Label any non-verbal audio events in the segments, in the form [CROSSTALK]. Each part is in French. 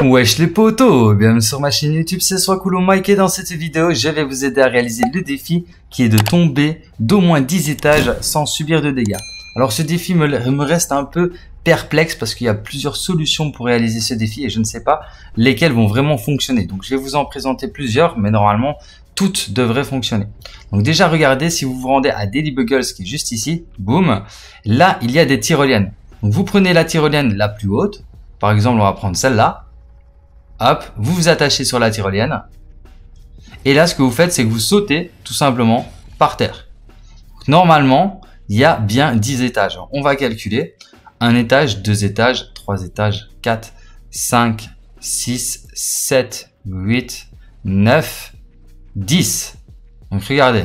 Wesh les potos, bienvenue sur ma chaîne YouTube, c'est Coulon Mike et dans cette vidéo, je vais vous aider à réaliser le défi qui est de tomber d'au moins 10 étages sans subir de dégâts. Alors ce défi me, me reste un peu perplexe parce qu'il y a plusieurs solutions pour réaliser ce défi et je ne sais pas lesquelles vont vraiment fonctionner. Donc je vais vous en présenter plusieurs, mais normalement toutes devraient fonctionner. Donc déjà regardez, si vous vous rendez à Daily Buggles qui est juste ici, boum, là il y a des tyroliennes. Donc vous prenez la tyrolienne la plus haute, par exemple on va prendre celle-là, hop, vous vous attachez sur la tyrolienne. Et là, ce que vous faites, c'est que vous sautez tout simplement par terre. Normalement, il y a bien 10 étages. On va calculer. Un étage, deux étages, trois étages, 4, 5, 6, 7, 8, 9, 10. Donc regardez,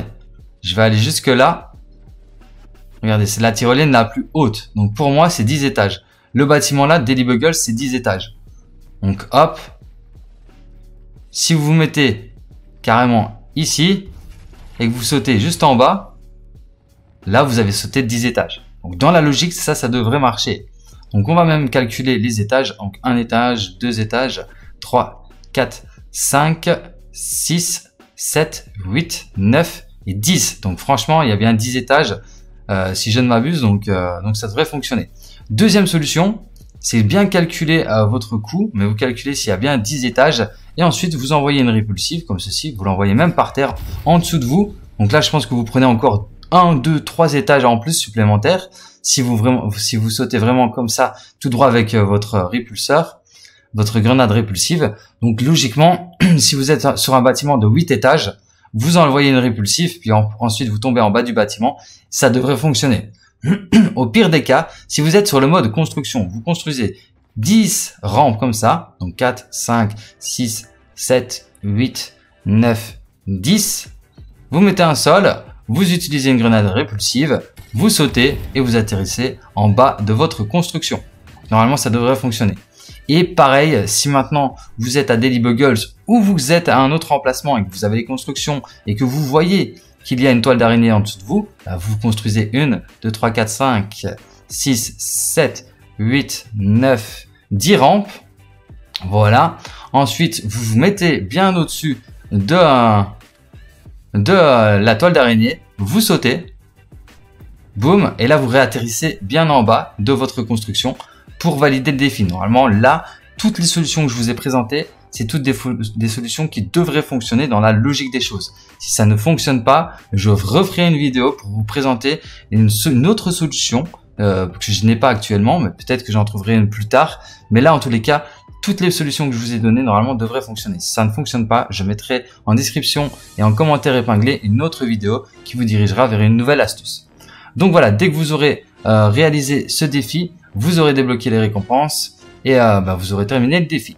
je vais aller jusque là. Regardez, c'est la tyrolienne la plus haute. Donc pour moi, c'est 10 étages. Le bâtiment là, Daily Bugle, c'est 10 étages. Donc hop, si vous vous mettez carrément ici et que vous sautez juste en bas, là vous avez sauté 10 étages. Donc dans la logique, ça, ça devrait marcher. Donc on va même calculer les étages. Donc un étage, deux étages, 3, 4, 5, 6, 7, 8, 9 et 10. Donc franchement, il y a bien 10 étages euh, si je ne m'abuse. Donc, euh, donc ça devrait fonctionner. Deuxième solution, c'est bien calculer euh, votre coût, mais vous calculez s'il y a bien 10 étages et ensuite vous envoyez une répulsive comme ceci, vous l'envoyez même par terre en dessous de vous. Donc là, je pense que vous prenez encore un, deux, trois étages en plus supplémentaires. Si vous si vous sautez vraiment comme ça, tout droit avec euh, votre répulseur, votre grenade répulsive. Donc logiquement, [CLEARS THROAT] si vous êtes sur un bâtiment de 8 étages, vous envoyez une répulsive, puis ensuite vous tombez en bas du bâtiment, ça devrait fonctionner. [CLEARS THROAT] Au pire des cas, si vous êtes sur le mode construction, vous construisez 10 rampes comme ça, donc 4, 5, 6, 7, 8, 9, 10. Vous mettez un sol, vous utilisez une grenade répulsive, vous sautez et vous atterrissez en bas de votre construction. Normalement, ça devrait fonctionner. Et pareil, si maintenant vous êtes à Daily Buggles ou vous êtes à un autre emplacement et que vous avez les constructions et que vous voyez qu'il y a une toile d'araignée en dessous de vous, bah, vous construisez une, 2, 3, 4, 5, 6, 7, 8, 9, 10 rampes. Voilà. Ensuite, vous vous mettez bien au-dessus de, de la toile d'araignée. Vous sautez. Boum. Et là, vous réatterrissez bien en bas de votre construction pour valider le défi. Normalement, là, toutes les solutions que je vous ai présentées, c'est toutes des, solutions qui devraient fonctionner dans la logique des choses. Si ça ne fonctionne pas, je referai une vidéo pour vous présenter une autre solution euh, que je n'ai pas actuellement, mais peut-être que j'en trouverai une plus tard. Mais là, en tous les cas, toutes les solutions que je vous ai données normalement devraient fonctionner. Si ça ne fonctionne pas, je mettrai en description et en commentaire épinglé une autre vidéo qui vous dirigera vers une nouvelle astuce. Donc voilà, dès que vous aurez euh, réalisé ce défi, vous aurez débloqué les récompenses et euh, bah, vous aurez terminé le défi.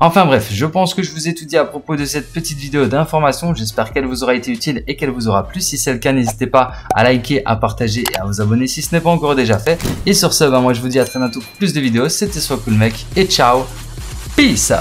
Enfin bref, je pense que je vous ai tout dit à propos de cette petite vidéo d'information. J'espère qu'elle vous aura été utile et qu'elle vous aura plu. Si c'est le cas, n'hésitez pas à liker, à partager et à vous abonner si ce n'est pas encore déjà fait. Et sur ce, moi je vous dis à très bientôt pour plus de vidéos. C'était Soit Cool Mec et ciao. Peace